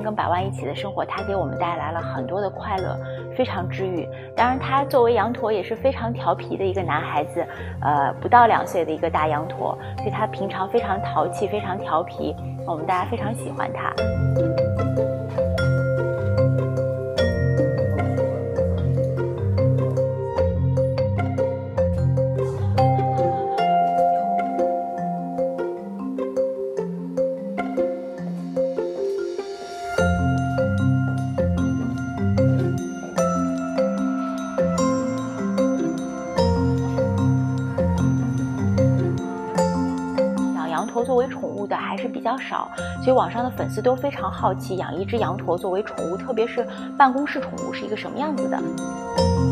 跟百万一起的生活，他给我们带来了很多的快乐，非常治愈。当然，他作为羊驼也是非常调皮的一个男孩子，呃，不到两岁的一个大羊驼，所以他平常非常淘气，非常调皮，我们大家非常喜欢他。羊驼作为宠物的还是比较少，所以网上的粉丝都非常好奇养一只羊驼作为宠物，特别是办公室宠物是一个什么样子的。